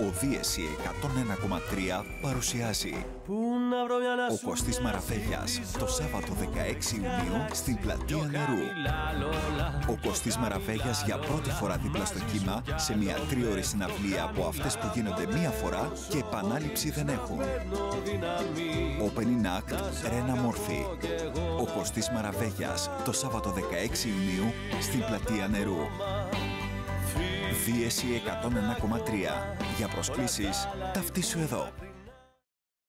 Ο Δίεση 101,3 παρουσιάζει Ο Κωστής Μαραβέγιας το Σάββατο 16 Ιουνίου στην Πλατεία Νερού. Ο Κωστής Μαραβέγιας για πρώτη φορά δίπλα στο κύμα σε μια τρίωρη συναυλία από αυτές που γίνονται μία φορά και επανάληψη δεν έχουν. Opening Act Ρένα Μόρφη. Ο Κωστής Μαραβέγιας το Σάββατο 16 Ιουνίου στην Πλατεία Νερού. Δίεση 101,3. Για προσκλήσεις, ταυτίσου εδώ.